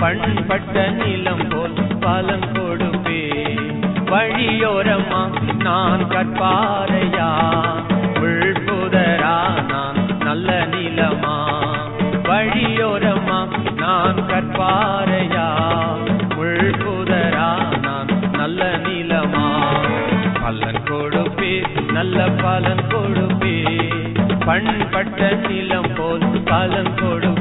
பண்பட்ட நிலம் போல் பலம் கொடுப்பே வழியோரமா நான் கற்பாரையா உள்புதரா நான் நல்ல நிலமா? வழியோரமா நான் கற்பாரையா உள்புதரா நான் நல்ல நிலமா? பலன் கொடுப்பே நல்ல பலன் கொடுப்பே பண்பட்ட நிலம் போல் பலன் கொடுப்பே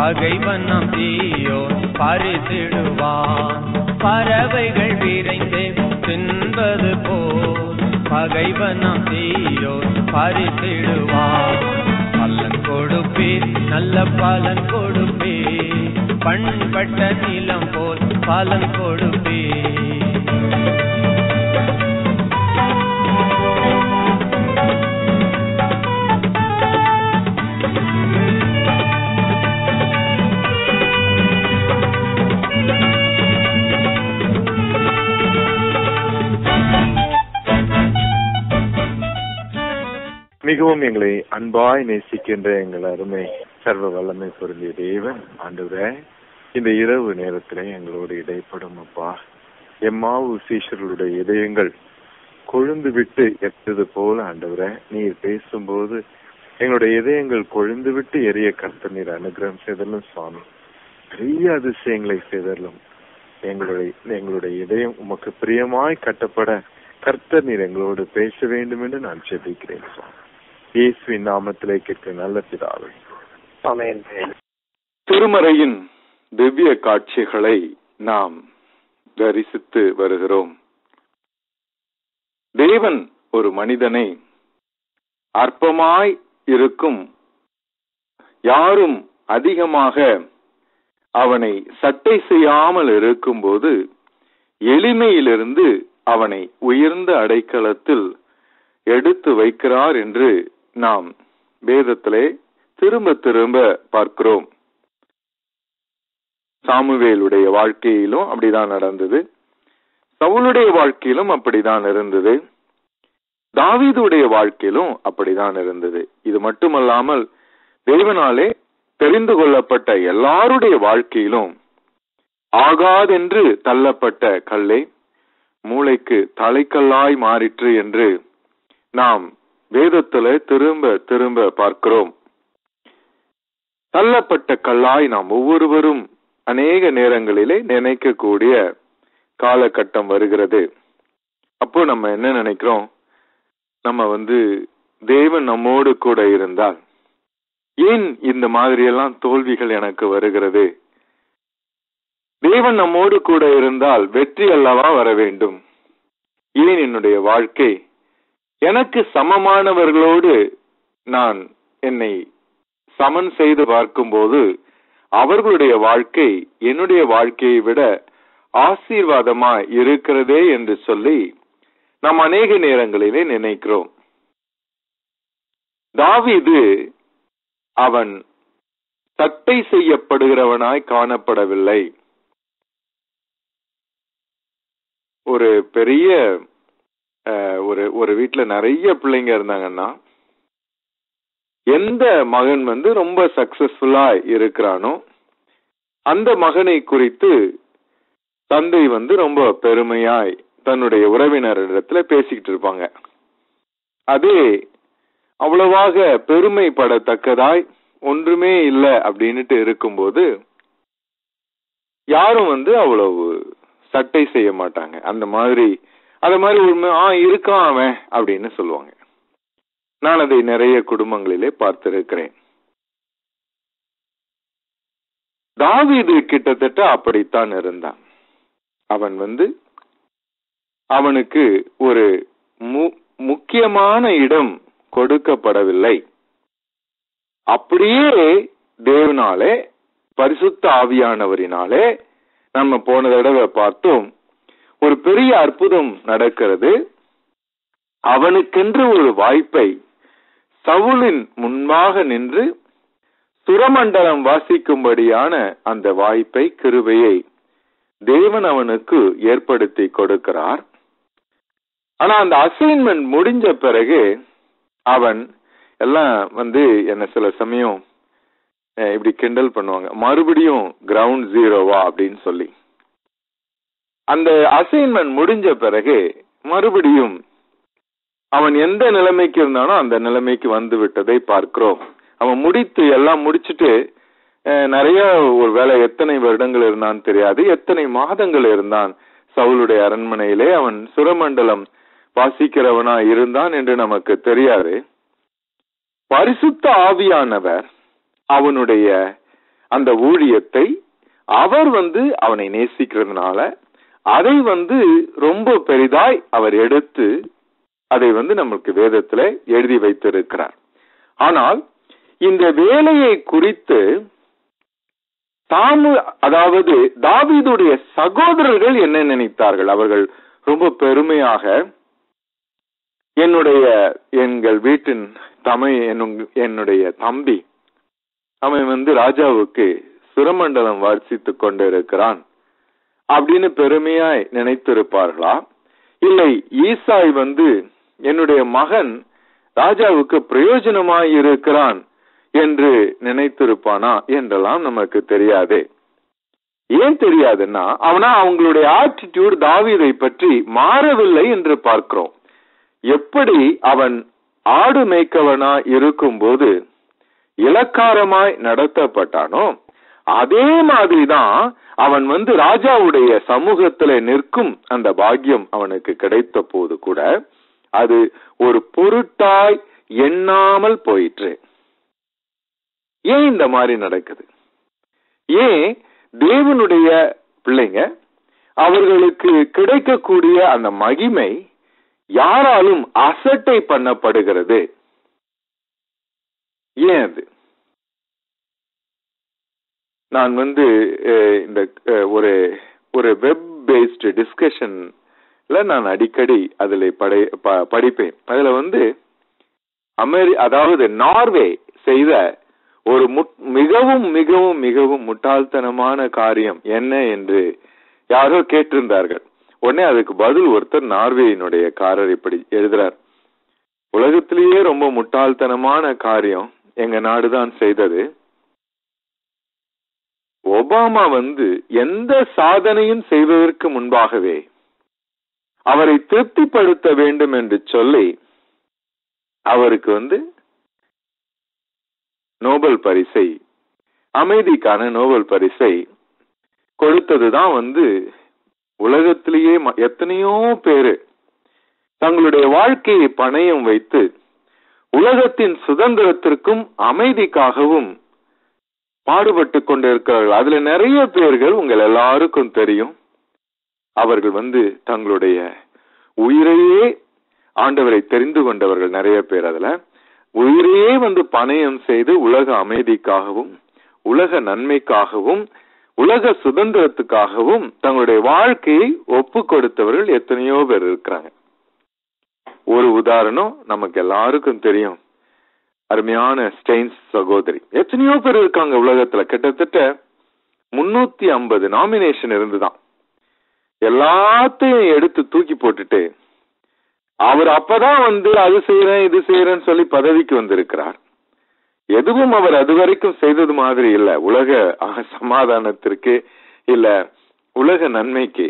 பகைவன் நம் தீயோ பறித்திடுவான். பறவைகள் விரைந்தே தின்பது போல் பகைவன் நம் தீயோ பறித்திடுவான். பலன் கொடுப்பீர் நல்ல பலன் கொடுப்பீர். பண்பட்ட நிலம் போல் பலன் கொடுப்பீர். மிகவும் எங்களை அன்பாய் நேசிக்கின்ற எங்கள் அருமை சர்வ வல்லமை பொருந்திய தேவன் ஆண்டவரே இந்த இரவு நேரத்திலே எங்களோடு இடைப்படும் அப்பா. எம்மாவு சீஷர்களுடைய இதயங்கள் கொழுந்து விட்டு எட்டது போல ஆண்டவரே நீர் பேசும்போது எங்களுடைய இதயங்கள் கொழுந்து விட்டு எரிய கர்த்த நீர் அனுகிரகம் செய்தலும் சுவாமி. பெரிய அதிசயங்களை செய்தலும் எங்களுடைய எங்களுடைய இதயம் உமக்கு பிரியமாய் கட்டப்பட கர்த்தர் நீர் எங்களோடு பேச வேண்டும் என்று நான் செபிக்கிறேன் சுவாமி. இயேசுவின் நாமத்திலே கேட்க நல்ல பிதாவே. ஆமென். திருமறையின் திவ்ய காட்சிகளை நாம் தரிசித்து வருகிறோம். தேவன் ஒரு மனிதனை அற்பமாய் இருக்கும் யாரும் அதிகமாக அவனை சட்டை செய்யாமல் இருக்கும்போது எளிமையிலிருந்து அவனை உயர்ந்த அடைக்கலத்தில் எடுத்து வைக்கிறார் என்று நாம் வேதத்திலே திரும்ப திரும்ப பார்க்கிறோம். சாமுவேலுடைய வாழ்க்கையிலும் அப்படிதான் நடந்தது. சவுளுடைய வாழ்க்கையிலும் அப்படிதான் இருந்தது. தாவீதுடைய வாழ்க்கையிலும் அப்படிதான் இருந்தது. இது மட்டுமல்லாமல் தேவனாலே தெரிந்து கொள்ளப்பட்ட எல்லாருடைய வாழ்க்கையிலும் ஆகாதென்று தள்ளப்பட்ட கல்லை மூளைக்கு தலைக்கல்லாய் மாறிற்று என்று நாம் வேதத்துல திரும்ப திரும்ப பார்க்கிறோம். தள்ளப்பட்ட கல்லாய் நாம் ஒவ்வொருவரும் அநேக நேரங்களிலே நினைக்கக்கூடிய காலகட்டம் வருகிறது. அப்போ நம்ம என்ன நினைக்கிறோம்? நம்ம வந்து தேவன் நம்மோடு கூட இருந்தால் ஏன் இந்த மாதிரியெல்லாம் தோல்விகள் எனக்கு வருகிறது? தேவன் நம்மோடு கூட இருந்தால் வெற்றி அல்லவா வர வேண்டும்? ஏன் என்னுடைய வாழ்க்கை எனக்கு சமமானவர்களோடு நான் என்னை சமன் செய்து பார்க்கும்போது அவர்களுடைய வாழ்க்கை என்னுடைய வாழ்க்கையை விட ஆசீர்வாதமா இருக்கிறதே என்று சொல்லி நாம் அநேக நேரங்களிலே நினைக்கிறோம். தாவிது அவன் சட்டை செய்யப்படுகிறவனாய் காணப்படவில்லை. ஒரு பெரிய ஒரு ஒரு வீட்டுல நிறைய பிள்ளைங்க இருந்தாங்கன்னா எந்த மகன் வந்து ரொம்ப சக்சஸ்ஃபுல்லா இருக்கிறானோ அந்த மகனை குறித்து தந்தை வந்து ரொம்ப பெருமையாய் தன்னுடைய உறவினரிடத்துல பேசிக்கிட்டு இருப்பாங்க. அதே அவ்வளவாக பெருமைப்படத்தக்கதாய் ஒன்றுமே இல்லை அப்படின்னுட்டு இருக்கும்போது யாரும் வந்து அவ்வளவு சட்டை செய்ய மாட்டாங்க. அந்த மாதிரி அது மாதிரி ஒரு ஆ இருக்கான் அவன் அப்படின்னு சொல்லுவாங்க. நான் அதை நிறைய குடும்பங்களிலே பார்த்திருக்கிறேன். தாவீது கிட்டத்தட்ட அப்படித்தான் இருந்தான். அவன் வந்து அவனுக்கு ஒரு மு- முக்கியமான இடம் கொடுக்கப்படவில்லை. அப்படியே தேவனாலே பரிசுத்த ஆவியானவரினாலே நம்ம போன தடவை பார்த்தோம். ஒரு பெரிய அற்புதம் நடக்கிறது. அவனுக்கென்று ஒரு வாய்ப்பை சவுலின் முன்பாக நின்று சுரமண்டலம் வாசிக்கும்படியான அந்த வாய்ப்பை கிருபையை தேவன் அவனுக்கு ஏற்படுத்தி கொடுக்கிறார். ஆனா அந்த அசைன்மெண்ட் முடிஞ்ச பிறகு அவன் எல்லாம் வந்து என்ன சில சமயம் இப்படி கிண்டல் பண்ணுவாங்க. மறுபடியும் கிரவுண்ட் ஜீரோவா அப்படின்னு சொல்லி. அந்த அசைன்மெண்ட் முடிஞ்ச பிறகு மறுபடியும் அவன் எந்த நிலைமைக்கு இருந்தானோ அந்த நிலைமைக்கு வந்து விட்டதை பார்க்கிறோம். அவன் முடித்து எல்லாம் முடிச்சுட்டு நிறைய ஒரு வேலை எத்தனை வருடங்கள் இருந்தான்னு தெரியாது. எத்தனை மாதங்கள் இருந்தான் சவுளுடைய அரண்மனையிலே அவன் சுரமண்டலம் வாசிக்கிறவனா இருந்தான் என்று நமக்கு தெரியாது. பரிசுத்த ஆவியானவர் அவனுடைய அந்த ஊழியத்தை அவர் வந்து அவனை நேசிக்கிறதுனால அதை வந்து ரொம்ப பெரிதாய் அவர் எடுத்து அதை வந்து நமக்கு வேதத்துல எழுதி வைத்திருக்கிறார். ஆனால் இந்த வேலையை குறித்து தாமு அதாவது தாவீதுடைய சகோதரர்கள் என்ன நினைத்தார்கள்? அவர்கள் ரொம்ப பெருமையாக என்னுடைய எங்கள் வீட்டின் தமை என்னுடைய தம்பி அவன் வந்து ராஜாவுக்கு சுரமண்டலம் வாசித்துக் கொண்டிருக்கிறான். அப்படின்னு பெருமையாய் நினைத்திருப்பார்களா? இல்லை ஈசாய் வந்து என்னுடைய மகன் ராஜாவுக்கு பிரயோஜனமாய் இருக்கிறான் என்று நினைத்திருப்பானா என்றெல்லாம் நமக்கு தெரியாது. ஏன் தெரியாதுன்னா அவனா அவங்களுடைய ஆட்டிடியூட் தாவீதை பற்றி மாறவில்லை என்று பார்க்கிறோம். எப்படி அவன் ஆடு மேய்க்கவனா இருக்கும்போது இலக்காரமாய் நடத்தப்பட்டானோ அதே மாதிரிதான் அவன் வந்து ராஜாவுடைய சமூகத்துல நிற்கும் அந்த பாக்கியம் அவனுக்கு கிடைத்த போது கூட அது ஒரு பொருட்டாய் எண்ணாமல் போயிற்று. ஏன் இந்த மாதிரி நடக்குது? ஏன் தேவனுடைய பிள்ளைங்க அவர்களுக்கு கிடைக்கக்கூடிய அந்த மகிமை யாராலும் அசட்டை பண்ணப்படுகிறது? ஏன் அது? நான் வந்து இந்த ஒரு ஒரு வெப் பேஸ்டு டிஸ்கஷன்ல நான் அடிக்கடி அதில் படை ப- படிப்பேன். அதில் வந்து அமெரி அதாவது நார்வே செய்த ஒரு முட்- மிகவும் மிகவும் மிகவும் முட்டாள்தனமான காரியம் என்ன என்று யாரோ கேட்டிருந்தார்கள். உடனே அதுக்கு பதில் ஒருத்தர் நார்வேயினுடைய காரர் இப்படி எழுதுறார். உலகத்திலேயே ரொம்ப முட்டாள்தனமான காரியம் எங்க நாடுதான் செய்தது. ஒபாமா வந்து எந்த சாதனையும் செய்வதற்கு முன்பாகவே அவரை திருப்திப்படுத்த வேண்டும் என்று சொல்லி அவருக்கு வந்து நோபல் பரிசை அமைதிக்கான நோபல் பரிசை கொடுத்ததுதான் வந்து உலகத்திலேயே ம- எத்தனையோ பேரு தங்களுடைய வாழ்க்கையை பணயம் வைத்து உலகத்தின் சுதந்திரத்திற்கும் அமைதிக்காகவும் பாடுபட்டு கொண்டிருக்கிறார்கள். அதுல நிறைய பேர்கள் உங்கள் எல்லாருக்கும் தெரியும். அவர்கள் வந்து தங்களுடைய உயிரையே ஆண்டவரை தெரிந்து கொண்டவர்கள் நிறைய பேர் அதுல. உயிரையே வந்து பணயம் செய்து உலக அமைதிக்காகவும் உலக நன்மைக்காகவும் உலக சுதந்திரத்துக்காகவும் தங்களுடைய வாழ்க்கையை ஒப்பு கொடுத்தவர்கள் எத்தனையோ பேர் இருக்கிறாங்க. ஒரு உதாரணம் நமக்கு எல்லாருக்கும் தெரியும். அருமையான ஸ்டெயின்ஸ் சகோதரி. எத்தனையோ பேர் இருக்காங்க உலகத்துல. கிட்டத்தட்ட முன்னூத்தி ஐம்பது நாமினேஷன் இருந்துதான். எல்லாத்தையும் எடுத்து தூக்கி போட்டுட்டு அவர் அப்பதான் வந்து அது செய்யறேன் இது செய்யறேன்னு சொல்லி பதவிக்கு வந்திருக்கிறார். எதுவும் அவர் அது வரைக்கும் செய்தது மாதிரி இல்ல. உலக சமாதானத்திற்கு இல்ல உலக நன்மைக்கு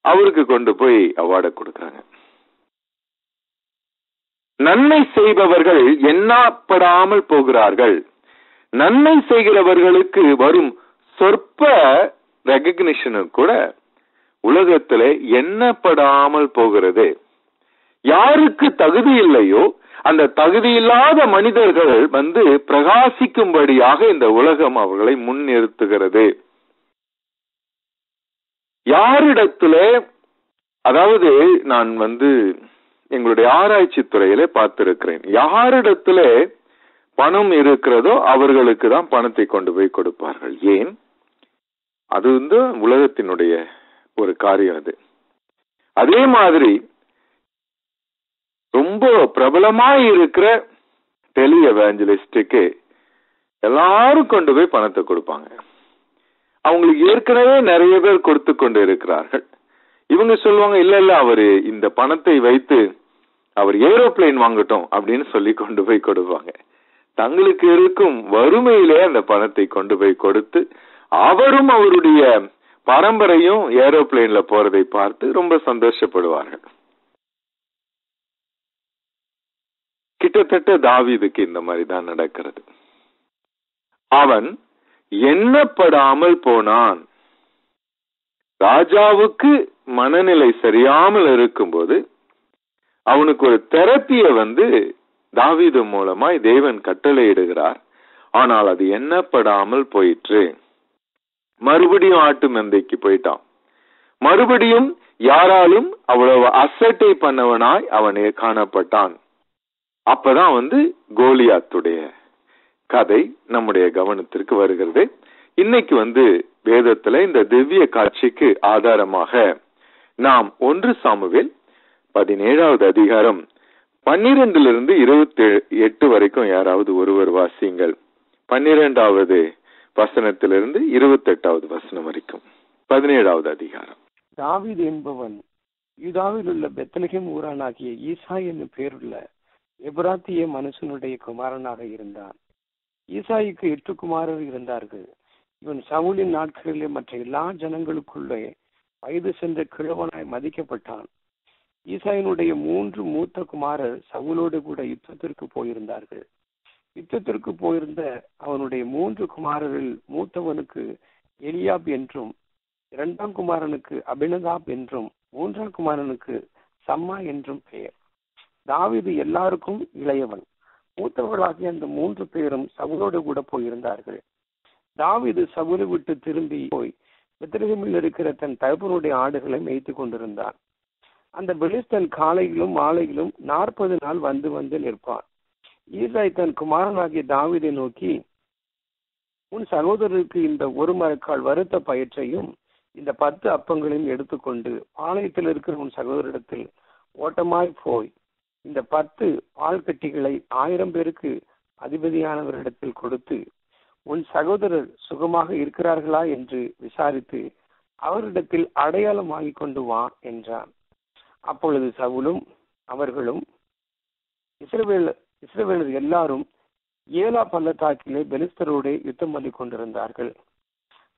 அவருக்கு கொண்டு போய் அவார்டை கொடுக்கறாங்க. நன்மை செய்பவர்கள் எண்ணப்படாமல் போகிறார்கள். நன்மை செய்கிறவர்களுக்கு வரும் சொற்ப ரெகக்னிஷனும் கூட உலகத்திலே எண்ணப்படாமல் போகிறது. யாருக்கு தகுதி இல்லையோ அந்த தகுதி இல்லாத மனிதர்கள் வந்து பிரகாசிக்கும்படியாக இந்த உலகம் அவர்களை முன்னிறுத்துகிறது. யாரிடத்துல அதாவது நான் வந்து எங்களுடைய ஆராய்ச்சி துறையிலே பார்த்திருக்கிறேன். யாரிடத்துல பணம் இருக்கிறதோ அவர்களுக்கு தான் பணத்தை கொண்டு போய் கொடுப்பார்கள். ஏன்? அது வந்து உலகத்தினுடைய ஒரு காரியம் அது. அதே மாதிரி ரொம்ப பிரபலமாய் இருக்கிற டெலி எவாஞ்சலிஸ்டுக்கு எல்லாரும் கொண்டு போய் பணத்தை கொடுப்பாங்க. அவங்களுக்கு ஏற்கனவே நிறைய பேர் கொடுத்து கொண்டு இருக்கிறார்கள். இவங்க சொல்லுவாங்க இல்ல இல்ல அவரு இந்த பணத்தை வைத்து அவர் ஏரோப்ளேன் வாங்கட்டும் அப்படின்னு சொல்லி கொண்டு போய் கொடுப்பாங்க. தங்களுக்கு இருக்கும் வறுமையிலே அந்த பணத்தை கொண்டு போய் கொடுத்து அவரும் அவருடைய பரம்பரையும் ஏரோப்ளேன்ல போறதை பார்த்து ரொம்ப சந்தோஷப்படுவார்கள். கிட்டத்தட்ட தாவிதுக்கு இந்த மாதிரி தான் நடக்கிறது. அவன் எண்ணப்படாமல் போனான். ராஜாவுக்கு மனநிலை சரியாமல் இருக்கும்போது அவனுக்கு ஒரு தெரப்பிய வந்து தாவீது மூலமாய் தேவன் கட்டளையிடுகிறார். ஆனால் அது எண்ணப்படாமல் போயிற்று. மறுபடியும் ஆட்டு மந்தைக்கு போயிட்டான். மறுபடியும் யாராலும் அவ்வளவு அசட்டை பண்ணவனாய் அவனே காணப்பட்டான். அப்பதான் வந்து கோலியாத்துடைய கதை நம்முடைய கவனத்திற்கு வருகிறது. இன்னைக்கு வந்து வேதத்துல இந்த திவ்ய காட்சிக்கு ஆதாரமாக நாம் ஒன்று சாமுவேல் பதினேழாவது அதிகாரம். பன்னிரெண்டிலிருந்து இருபத்தி எட்டு வரைக்கும் யாராவது ஒருவர் வாசியுங்கள். பன்னிரெண்டாவது வசனத்திலிருந்து இருபத்தெட்டாவது வசனம் வரைக்கும். பதினேழாவது அதிகாரம். தாவிது என்பவன் யூதாவில் உள்ள பெத்தலகம் ஊரானாகிய ஈசா என்னும் பேருள்ள எபராத்திய மனுஷனுடைய குமாரனாக இருந்தான். ஈசாய்க்கு எட்டு குமாரர் இருந்தார்கள். இவன் சவுலின் நாட்களிலே மற்ற எல்லா ஜனங்களுக்குள்ளே வயது சென்ற கிழவனாய் மதிக்கப்பட்டான். ஈசாயினுடைய மூன்று மூத்த குமாரர் சவுலோடு கூட யுத்தத்திற்கு போயிருந்தார்கள். யுத்தத்திற்கு போயிருந்த அவனுடைய மூன்று குமாரரில் மூத்தவனுக்கு எலியாப் என்றும் இரண்டாம் குமாரனுக்கு அபினதாப் என்றும் மூன்றாம் குமாரனுக்கு சம்மா என்றும் பெயர். தாவிது எல்லாருக்கும் இளையவன். மூத்தவர்களாகிய அந்த மூன்று பேரும் சவுலோடு கூட போயிருந்தார்கள். தாவிது சவுலை விட்டு திரும்பி போய் வித்திரகமில் இருக்கிற தன் தகப்பனுடைய ஆடுகளை மேய்த்து கொண்டிருந்தான். அந்த பெலிஸ்தன் காலையிலும் மாலையிலும் நாற்பது நாள் வந்து வந்து நிற்பான். ஈசாய் தன் குமாரனாகிய தாவிதை நோக்கி உன் சகோதரருக்கு இந்த ஒரு மரக்கால் வருத்த பயிற்சையும் இந்த பத்து அப்பங்களையும் எடுத்துக்கொண்டு பாளையத்தில் இருக்கிற உன் சகோதரிடத்தில் ஓட்டமாய் போய் இந்த பத்து பால் கட்டிகளை ஆயிரம் பேருக்கு அதிபதியானவரிடத்தில் கொடுத்து உன் சகோதரர் சுகமாக இருக்கிறார்களா? என்று விசாரித்து அவரிடத்தில் அடையாளம் வாங்கி கொண்டு வா என்றான். அப்பொழுது சவுலும் அவர்களும் இஸ்ரவேல் இஸ்ரவேலர் எல்லாரும் ஏலா பள்ளத்தாக்கிலே பெலிஸ்தரோடு யுத்தம் பண்ணி கொண்டிருந்தார்கள்.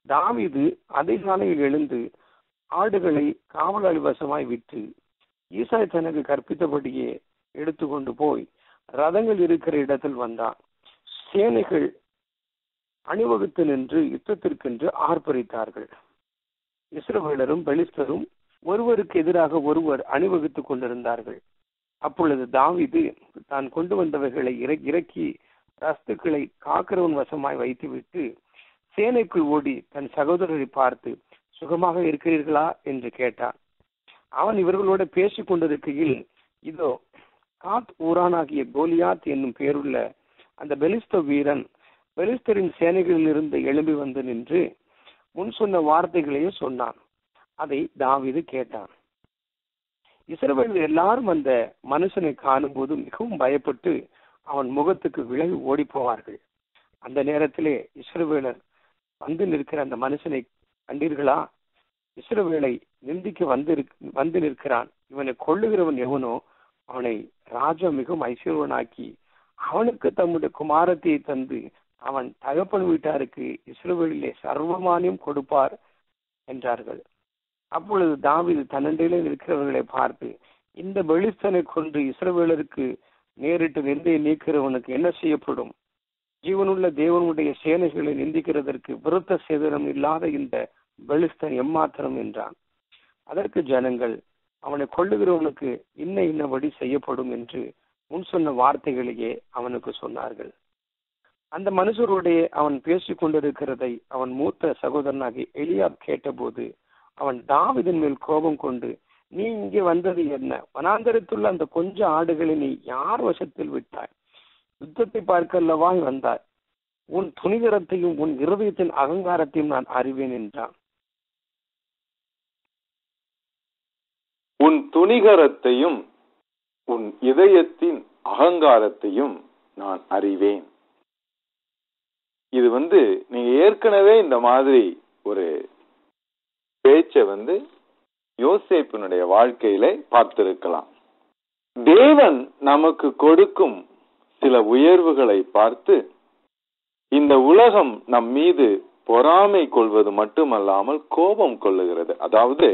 தாவிது அதிகாலையில் எழுந்து ஆடுகளை காவலாளி வசமாய் விட்டு ஈசாய் தனக்கு கற்பித்தபடியே எடுத்துக்கொண்டு போய் ரதங்கள் இருக்கிற இடத்தில் வந்தான். சேனைகள் அணிவகுத்து நின்று யுத்தத்திற்கென்று ஆர்ப்பரித்தார்கள். இஸ்ரவேலரும் பெலிஸ்தரும் ஒருவருக்கு எதிராக ஒருவர் அணிவகுத்துக் கொண்டிருந்தார்கள். அப்பொழுது தாவிது தான் கொண்டு வந்தவைகளை இறக்கி ரஸ்துக்களை காக்கிறவன் வசமாய் வைத்துவிட்டு சேனைக்குள் ஓடி தன் சகோதரரை பார்த்து சுகமாக இருக்கிறீர்களா? என்று கேட்டான். அவன் இவர்களோட பேசிக் கொண்டிருக்கையில் இதோ காத் ஊரானாகிய கோலியாத் என்னும் பெயருள்ள அந்த பெலிஸ்த வீரன் பெலிஸ்தரின் சேனைகளில் இருந்து எழும்பி வந்து நின்று முன் சொன்ன வார்த்தைகளையும் சொன்னான். அதை தாவிது கேட்டான். இஸ்ரவேல் எல்லாரும் அந்த மனுஷனை காணும்போது மிகவும் பயப்பட்டு அவன் முகத்துக்கு விலகி ஓடி போவார்கள் அந்த நேரத்திலே இஸ்ரவேலர் வந்து நிற்கிற அந்த மனுஷனை கண்டீர்களா? இஸ்ரவேலை நிந்திக்க வந்து வந்து நிற்கிறான். இவனை கொள்ளுகிறவன் எவனோ அவனை ராஜா மிகவும் ஐஸ்வர்வனாக்கி அவனுக்கு தம்முடைய குமாரத்தை தந்து அவன் தகப்பன் வீட்டாருக்கு இஸ்ரவேலிலே சர்வமானியம் கொடுப்பார் என்றார்கள். அப்பொழுது தாவிது தன்னண்டையிலே நிற்கிறவர்களை பார்த்து இந்த பெலிஸ்தனை கொன்று இஸ்ரவேலருக்கு நேரிட்டு நிந்தையை நீக்கிறவனுக்கு என்ன செய்யப்படும்? ஜீவனுள்ள தேவனுடைய சேனைகளை நிந்திக்கிறதற்கு விருத்த சேதனம் இல்லாத இந்த பெலிஸ்தன் எம்மாத்திரம் என்றான். அதற்கு ஜனங்கள் அவனை கொள்ளுகிறவனுக்கு இன்ன இன்னபடி செய்யப்படும் என்று முன் சொன்ன வார்த்தைகளையே அவனுக்கு சொன்னார்கள். அந்த மனுஷருடைய அவன் பேசிக் கொண்டிருக்கிறதை அவன் மூத்த சகோதரனாகி எலியாப் கேட்டபோது அவன் தாவிதன் மேல் கோபம் கொண்டு நீ இங்கே வந்தது என்ன? வனாந்தரத்துள்ள அந்த கொஞ்ச ஆடுகளை நீ யார் வசத்தில் விட்டாய்? யுத்தத்தை பார்க்கல்லவாய் வந்தாய் உன் துணிகரத்தையும் உன் இருதயத்தின் அகங்காரத்தையும் நான் அறிவேன் என்றான். உன் துணிகரத்தையும் உன் இதயத்தின் அகங்காரத்தையும் நான் அறிவேன். இது வந்து நீங்க ஏற்கனவே இந்த மாதிரி ஒரு பேச்சை வந்து யோசேப்பினுடைய வாழ்க்கையில பார்த்திருக்கலாம். தேவன் நமக்கு கொடுக்கும் சில உயர்வுகளை பார்த்து இந்த உலகம் நம் மீது பொறாமை கொள்வது மட்டுமல்லாமல் கோபம் கொள்ளுகிறது. அதாவது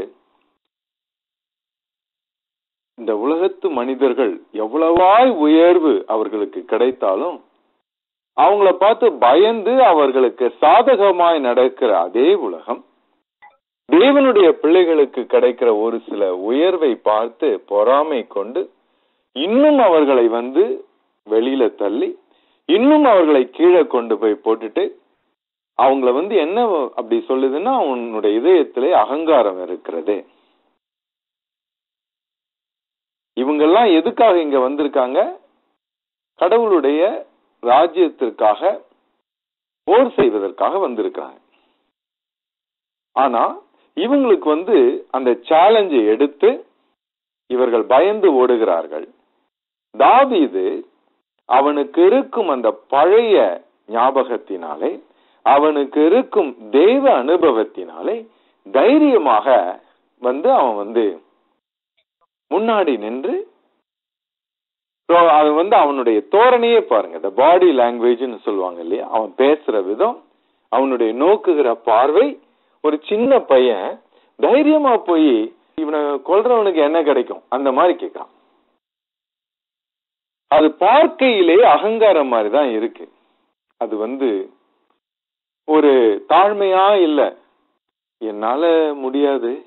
இந்த உலகத்து மனிதர்கள் எவ்வளவாய் உயர்வு அவர்களுக்கு கிடைத்தாலும் அவங்கள பார்த்து பயந்து அவர்களுக்கு சாதகமாய் நடக்கிற அதே உலகம் தேவனுடைய பிள்ளைகளுக்கு கிடைக்கிற ஒரு சில உயர்வை பார்த்து பொறாமை கொண்டு இன்னும் அவர்களை வந்து வெளியில தள்ளி இன்னும் அவர்களை கீழே கொண்டு போய் போட்டுட்டு அவங்கள வந்து என்ன அப்படி சொல்லுதுன்னா அவனுடைய இதயத்திலே அகங்காரம் இருக்கிறது. இவங்கெல்லாம் எதுக்காக இங்க வந்திருக்காங்க? கடவுளுடைய ராஜ்யத்திற்காக போர் செய்வதற்காக வந்திருக்காங்க. ஆனா இவங்களுக்கு வந்து அந்த சேலஞ்சை எடுத்து இவர்கள் பயந்து ஓடுகிறார்கள். தாவீது அவனுக்கு இருக்கும் அந்த பழைய ஞாபகத்தினாலே அவனுக்கு இருக்கும் தெய்வ அனுபவத்தினாலே தைரியமாக வந்து அவன் வந்து முன்னாடி நின்று அது வந்து அவனுடைய தோரணையே பாருங்க. இந்த பாடி லாங்குவேஜ்னு சொல்லுவாங்க இல்லையா? அவன் பேசுற விதம் அவனுடைய நோக்குகிற பார்வை ஒரு சின்ன பையன் தைரியமா போய் இவனை கொல்றவனுக்கு என்ன கிடைக்கும்? அந்த மாதிரி கேட்கான் அது பார்க்கையிலே அகங்காரம் மாதிரி தான் இருக்கு. அது வந்து ஒரு தாழ்மையா இல்ல. என்னால முடியாது.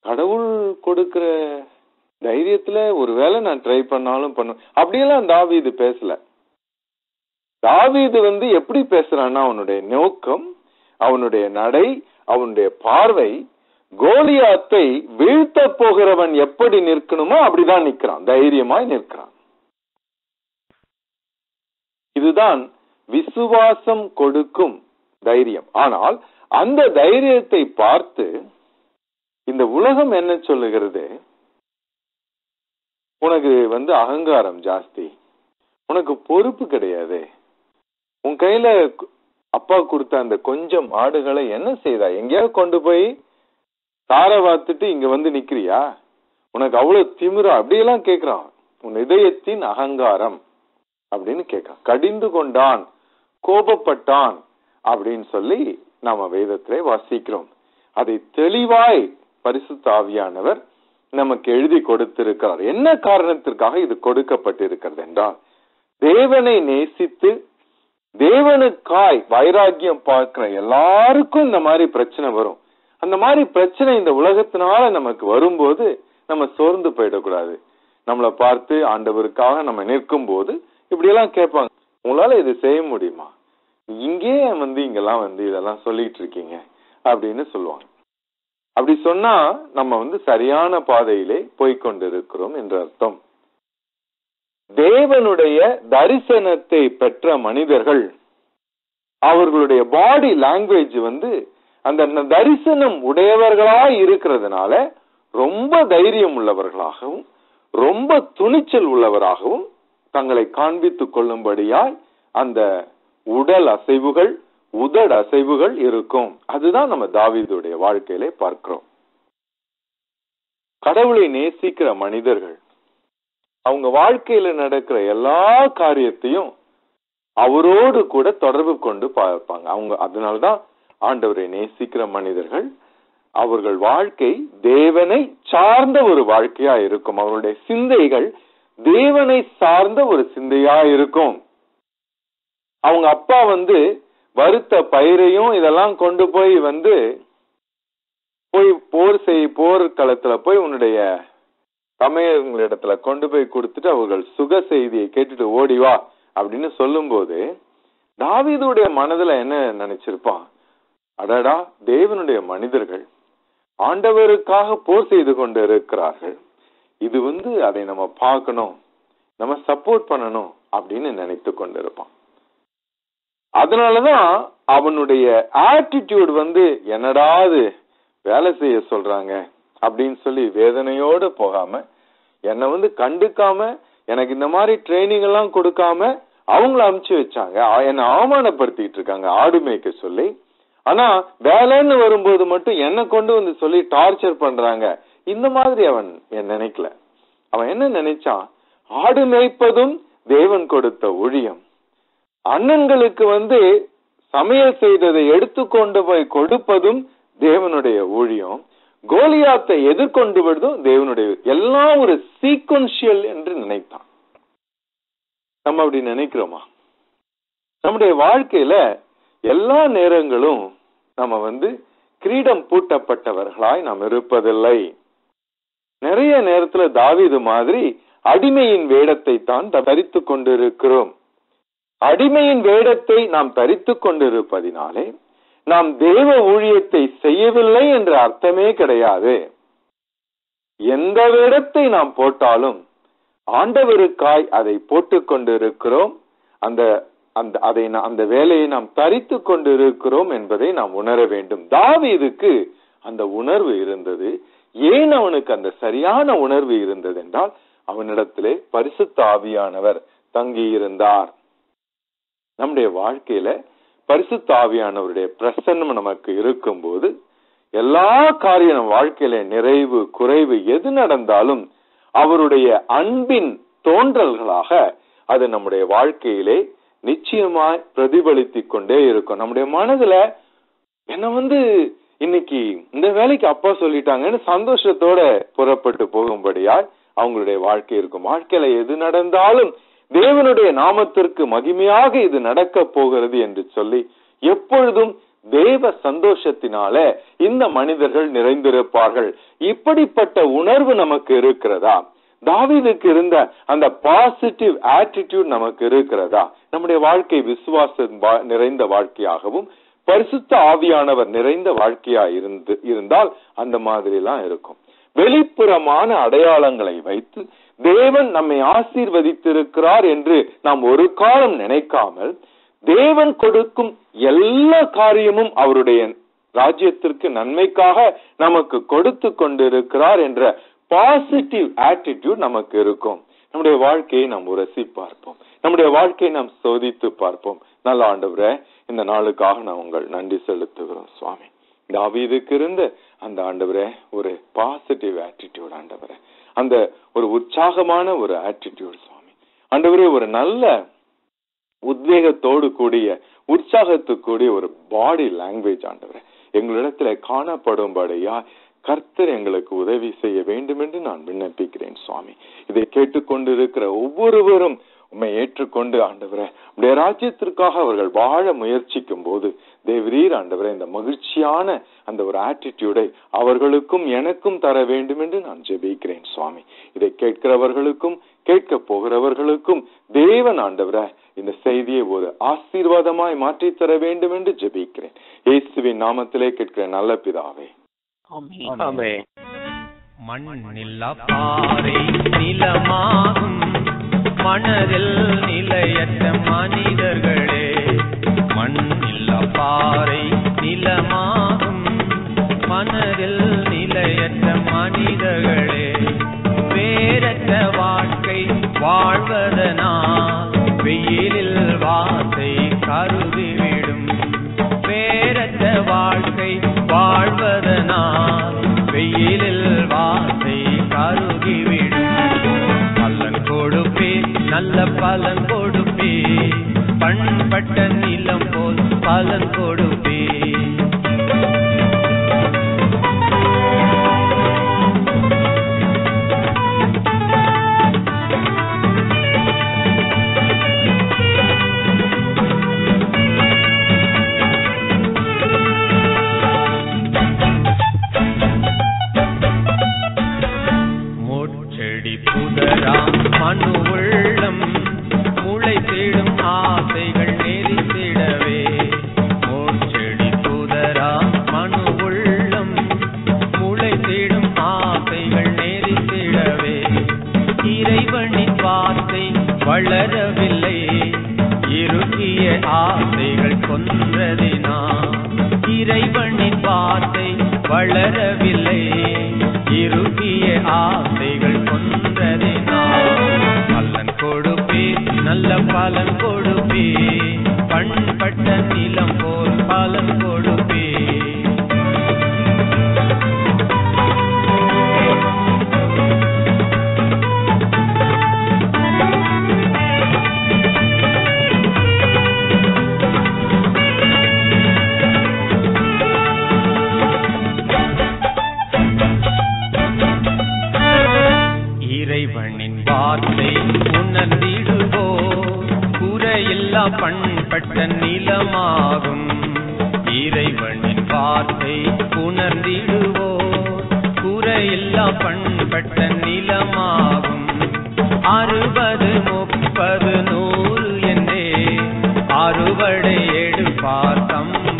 கடவுள் கொடுக்கிற தைரியத்துல ஒருவேளை நான் ட்ரை பண்ணாலும் பண்ணுவேன். அப்படியெல்லாம் தாவீது பேசல. தாவீது வந்து எப்படி பேசுறான்னா அவனுடைய நோக்கம் அவனுடைய நடை அவனுடைய பார்வை கோலியாத்தை வீழ்த்த போகிறவன் எப்படி நிற்கணுமோ அப்படிதான் நிற்கிறான் தைரியமாய் நிற்கிறான். இதுதான் விசுவாசம் கொடுக்கும் தைரியம். ஆனால் அந்த தைரியத்தை பார்த்து இந்த உலகம் என்ன சொல்லுகிறது? உனக்கு வந்து அகங்காரம் ஜாஸ்தி உனக்கு பொறுப்பு கிடையாது. உன் கையில அப்பா கொடுத்த அந்த கொஞ்சம் ஆடுகளை என்ன செய்தா? எங்கேயாவது கொண்டு போய் தார வாத்துட்டு இங்க வந்து நிக்கிறியா? உனக்கு அவ்வளவு திமிரா? அப்படியெல்லாம் கேக்குறான். உன் இதயத்தின் அகங்காரம் அப்படின்னு கேட்கான் கடிந்து கொண்டான் கோபப்பட்டான் அப்படின்னு சொல்லி நாம வேதத்திலே வாசிக்கிறோம். அதை தெளிவாய் பரிசு தாவியானவர் நமக்கு எழுதி கொடுத்திருக்கிறார். என்ன காரணத்திற்காக இது கொடுக்கப்பட்டிருக்கிறது என்றால் தேவனை நேசித்து தேவனுக்காய் வைராக்கியம் பார்க்கிற எல்லாருக்கும் இந்த மாதிரி பிரச்சனை வரும். அந்த மாதிரி பிரச்சனை இந்த உலகத்தினால நமக்கு வரும்போது நம்ம சோர்ந்து போயிடக்கூடாது. நம்மளை பார்த்து ஆண்டவருக்காக நம்ம நிற்கும் போது இப்படி எல்லாம் கேட்பாங்க. உங்களால இது செய்ய முடியுமா? இங்கே வந்து இங்கெல்லாம் வந்து இதெல்லாம் சொல்லிட்டு இருக்கீங்க அப்படின்னு சொல்லுவாங்க. அப்படி சொன்னா நம்ம வந்து சரியான பாதையிலே போய்கொண்டிருக்கிறோம் என்ற அர்த்தம். தேவனுடைய தரிசனத்தை பெற்ற மனிதர்கள் அவர்களுடைய பாடி லாங்குவேஜ் வந்து அந்த தரிசனம் உடையவர்களாய் இருக்கிறதுனால ரொம்ப தைரியம் உள்ளவர்களாகவும் ரொம்ப துணிச்சல் உள்ளவராகவும் தங்களை காண்பித்துக் கொள்ளும்படியாய் அந்த உடல் அசைவுகள் உதட அசைவுகள் இருக்கும். அதுதான் நம்ம தாவீதுடைய வாழ்க்கையிலே பார்க்கிறோம். கடவுளை நேசிக்கிற மனிதர்கள் அவங்க வாழ்க்கையில நடக்கிற எல்லா காரியத்தையும் அவரோடு கூட தொடர்பு கொண்டு பார்ப்பாங்க. அவங்க அதனால்தான் ஆண்டவரை நேசிக்கிற மனிதர்கள் அவர்கள் வாழ்க்கை தேவனை சார்ந்த ஒரு வாழ்க்கையா இருக்கும். அவருடைய சிந்தைகள் தேவனை சார்ந்த ஒரு சிந்தையா இருக்கும். அவங்க அப்பா வந்து வருத்த பயிரையும் இதெல்லாம் கொண்டு போய் வந்து போய் போர் செய் போர் களத்துல போய் உன்னுடைய சமயங்களிடத்துல கொண்டு போய் கொடுத்துட்டு அவர்கள் சுக செய்தியை கேட்டுட்டு ஓடி வா அப்படின்னு சொல்லும்போது தாவீதுடைய மனதுல என்ன நினைச்சிருப்பான்? அடடா தேவனுடைய மனிதர்கள் ஆண்டவருக்காக போர் செய்து கொண்டு இருக்கிறார்கள். இது வந்து அதை நம்ம பார்க்கணும் நம்ம சப்போர்ட் பண்ணணும் அப்படின்னு நினைத்து கொண்டிருப்பான். அதனாலதான் அவனுடைய ஆட்டிடியூட் வந்து என்னடாது வேலை செய்ய சொல்றாங்க. அப்படின்னு சொல்லி வேதனையோட போகாம என்னை வந்து கண்டுக்காம எனக்கு இந்த மாதிரி ட்ரைனிங் எல்லாம் கொடுக்காம அவங்கள அமுச்சு வச்சாங்க. என்னை அவமானப்படுத்திட்டு இருக்காங்க ஆடு மேய்க்க சொல்லி. ஆனா வேலைன்னு வரும்போது மட்டும் என்னை கொண்டு வந்து சொல்லி டார்ச்சர் பண்றாங்க. இந்த மாதிரி அவன் என் நினைக்கல. அவன் என்ன நினைச்சான்? ஆடு மேய்ப்பதும் தேவன் கொடுத்த ஊழியம். அண்ணன்களுக்கு வந்து சமையல் செய்ததை எடுத்துக்கொண்டு போய் கொடுப்பதும் தேவனுடைய ஊழியம். கோலியாத்தை எதிர்கொண்டு விடுதும் தேவனுடைய எல்லாம் ஒரு சீக்வன்ஷியல் என்று நினைத்தான். நம்ம அப்படி நினைக்கிறோமா? நம்முடைய வாழ்க்கையில எல்லா நேரங்களும் நம்ம வந்து கிரீடம் பூட்டப்பட்டவர்களாய் நாம் இருப்பதில்லை. நிறைய நேரத்துல தாவிது மாதிரி அடிமையின் வேடத்தை தான் தரித்து கொண்டிருக்கிறோம். அடிமையின் வேடத்தை நாம் தரித்து கொண்டிருப்பதினாலே நாம் தேவ ஊழியத்தை செய்யவில்லை என்ற அர்த்தமே கிடையாது. எந்த வேடத்தை நாம் போட்டாலும் ஆண்டவருக்காய் அதை போட்டுக் கொண்டிருக்கிறோம். அந்த அந்த அதை அந்த வேலையை நாம் தரித்து கொண்டிருக்கிறோம் என்பதை நாம் உணர வேண்டும். தாவீதுக்கு அந்த உணர்வு இருந்தது. ஏன் அவனுக்கு அந்த சரியான உணர்வு இருந்தது என்றால் அவனிடத்திலே பரிசுத்த ஆவியானவர் தங்கியிருந்தார். நம்முடைய வாழ்க்கையில பரிசுத்த ஆவியானவருடைய பிரசன்னம் நமக்கு இருக்கும்போது எல்லா காரியம் வாழ்க்கையில நிறைவு குறைவு எது நடந்தாலும் அவருடைய அன்பின் தோன்றல்களாக அது நம்முடைய வாழ்க்கையிலே நிச்சயமாய் பிரதிபலித்து கொண்டே இருக்கும். நம்முடைய மனதுல என்ன வந்து இன்னைக்கு இந்த வேலைக்கு அப்பா சொல்லிட்டாங்கன்னு சந்தோஷத்தோட புறப்பட்டு போகும்படியாய் அவங்களுடைய வாழ்க்கை இருக்கும். வாழ்க்கையில எது நடந்தாலும் தேவனுடைய நாமத்திற்கு மகிமையாக இது நடக்க போகிறது என்று சொல்லி எப்பொழுதும் தேவ சந்தோஷத்தினால இந்த மனிதர்கள் நிறைந்திருப்பார்கள். இப்படிப்பட்ட உணர்வு நமக்கு இருக்கிறதா? தாவீதுக்கு இருந்த அந்த பாசிட்டிவ் ஆட்டிடியூட் நமக்கு இருக்கிறதா? நம்முடைய வாழ்க்கை விசுவாசம் வா- நிறைந்த வாழ்க்கையாகவும் பரிசுத்த ஆவியானவர் நிறைந்த வாழ்க்கையா இருந்து இருந்தால் அந்த மாதிரி எல்லாம் இருக்கும். வெளிப்புறமான அடையாளங்களை வைத்து தேவன் நம்மை ஆசீர்வதித்திருக்கிறார் என்று நாம் ஒரு காலம் நினைக்காமல் தேவன் கொடுக்கும் எல்லா காரியமும் அவருடைய ராஜ்யத்திற்கு நன்மைக்காக நமக்கு கொடுத்து கொண்டிருக்கிறார் என்ற பாசிட்டிவ் ஆட்டிடியூட் நமக்கு இருக்கும். நம்முடைய வாழ்க்கையை நாம் உரசி பார்ப்போம். நம்முடைய வாழ்க்கையை நாம் சோதித்து பார்ப்போம். நல்ல ஆண்டவரே இந்த நாளுக்காக நான் உங்கள் நன்றி செலுத்துகிறோம் சுவாமி. தாவீதுக்கு இருந்து அந்த ஆண்டவரே ஒரு பாசிட்டிவ் ஆட்டிடியூட் ஆண்டவரே. அந்த ஒரு உற்சாகமான ஒரு ஆட்டிடியூட் சுவாமி. ஆண்டவரே ஒரு நல்ல உத்வேகத்தோடு கூடிய உற்சாகத்து கூடிய ஒரு பாடி லாங்குவேஜ் ஆண்டவரே. எங்களிடத்துல காணப்படும்படியா கர்த்தர் எங்களுக்கு உதவி செய்ய வேண்டும் என்று நான் விண்ணப்பிக்கிறேன் சுவாமி. இதை கேட்டுக்கொண்டிருக்கிற ஒவ்வொருவரும் உண்மை ஏற்றுக்கொண்டு ஆண்டவரே உடைய ராஜ்யத்திற்காக அவர்கள் வாழ முயற்சிக்கும் போது தேவரீர் ஆண்டவரே இந்த மகிழ்ச்சியான அந்த ஒரு ஆட்டிடியூடை அவர்களுக்கும் எனக்கும் தர வேண்டும் என்று நான் ஜெபிக்கிறேன் சுவாமி. இதை கேட்கிறவர்களுக்கும் கேட்க போகிறவர்களுக்கும் தேவன் ஆண்டவரே இந்த செய்தியை ஒரு ஆசீர்வாதமாய் மாற்றித் தர வேண்டும் என்று ஜெபிக்கிறேன். இயேசுவின் நாமத்திலே கேட்கிற நல்ல பிதாவே. மண்ணில்லா பாறை நிலமாகும் மனதில் நிலையற்ற மனிதர்களே மண்ணில்லா பாறை நிலமாகும். மனதில் நிலையற்ற மனிதர்களே வேறற்ற வாழ்க்கை வாழ்வதனா வெயிலில் வாசை கருதிவிடும். வேறற்ற வாழ்க்கை வாழ்வதனால் வெயிலில் நல்ல பலன் கொடுப்பே. பண்பட்ட நிலம் போல் பலன் கொடுப்பே.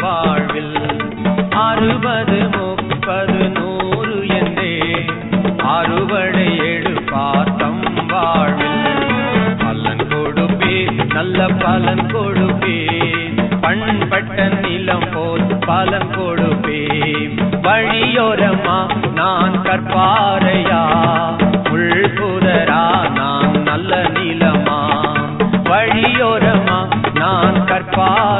வாழ்வில் அறுபது முப்பது நூறு என்றே அறுவடை எடுப்பார் தம் வாழ்வில். பலன் கொடுப்பே நல்ல பலன் கொடுப்பே பண்பட்ட நிலம் போல் பலன் கொடுப்பே வழியோரமா நான் கற்பாரையா உள்புதரா நான் நல்ல நிலமா? வழியோரமா நான் கற்பார